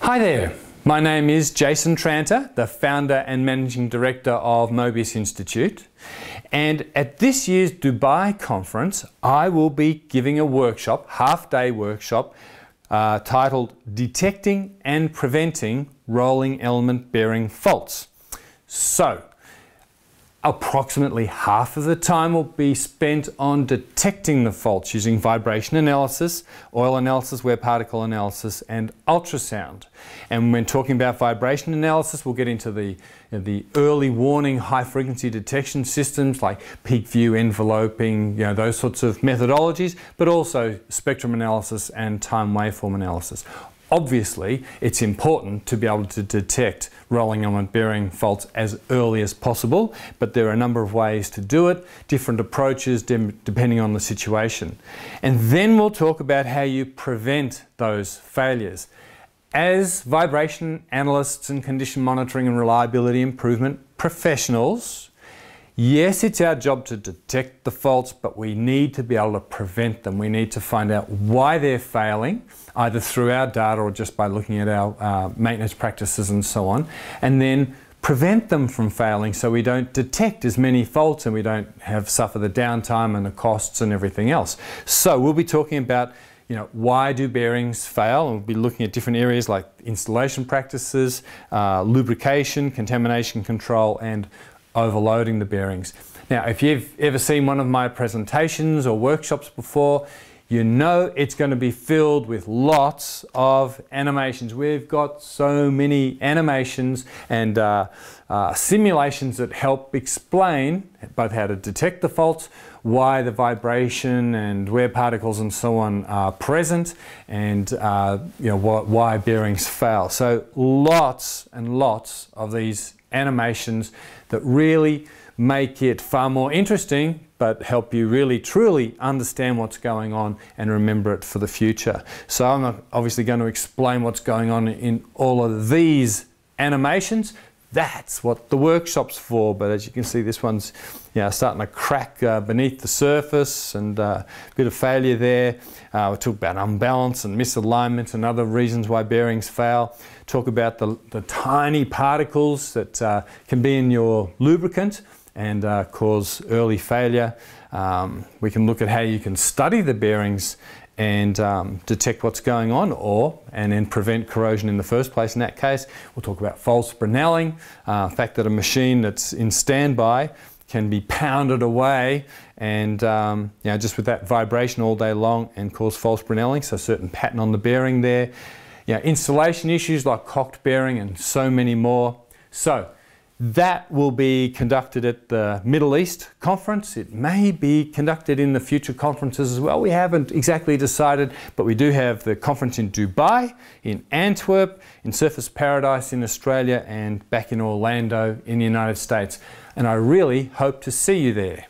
Hi there, my name is Jason Tranter, the founder and managing director of Mobius Institute. And at this year's Dubai conference, I will be giving a workshop, half day workshop, uh, titled Detecting and Preventing Rolling Element Bearing Faults. So, Approximately half of the time will be spent on detecting the faults using vibration analysis, oil analysis, wear particle analysis, and ultrasound. And when talking about vibration analysis, we'll get into the, the early warning high frequency detection systems like PeakVue enveloping, you know, those sorts of methodologies, but also spectrum analysis and time waveform analysis. Obviously, it's important to be able to detect rolling element bearing faults as early as possible, but there are a number of ways to do it, different approaches depending on the situation. And then we'll talk about how you prevent those failures. As vibration analysts and condition monitoring and reliability improvement professionals, Yes, it's our job to detect the faults, but we need to be able to prevent them. We need to find out why they're failing, either through our data or just by looking at our uh, maintenance practices and so on, and then prevent them from failing so we don't detect as many faults and we don't have suffer the downtime and the costs and everything else. So we'll be talking about you know, why do bearings fail? And we'll be looking at different areas like installation practices, uh, lubrication, contamination control, and overloading the bearings. Now, if you've ever seen one of my presentations or workshops before, you know it's going to be filled with lots of animations. We've got so many animations and uh, uh, simulations that help explain both how to detect the faults, why the vibration and wear particles and so on are present, and uh, you know why bearings fail. So lots and lots of these animations that really make it far more interesting but help you really truly understand what's going on and remember it for the future. So I'm obviously going to explain what's going on in all of these animations. That's what the workshop's for, but as you can see this one's you know, starting to crack uh, beneath the surface and uh, a bit of failure there. Uh, we talk about unbalance and misalignment and other reasons why bearings fail. Talk about the, the tiny particles that uh, can be in your lubricant and uh, cause early failure. Um, we can look at how you can study the bearings and um, detect what's going on or and then prevent corrosion in the first place in that case. We'll talk about false Brinelling, uh, the fact that a machine that's in standby can be pounded away and um, you know, just with that vibration all day long and cause false Brinelling, so certain pattern on the bearing there. You know, installation issues like cocked bearing and so many more. So that will be conducted at the Middle East conference. It may be conducted in the future conferences as well. We haven't exactly decided, but we do have the conference in Dubai, in Antwerp, in Surfers Paradise in Australia, and back in Orlando in the United States. And I really hope to see you there.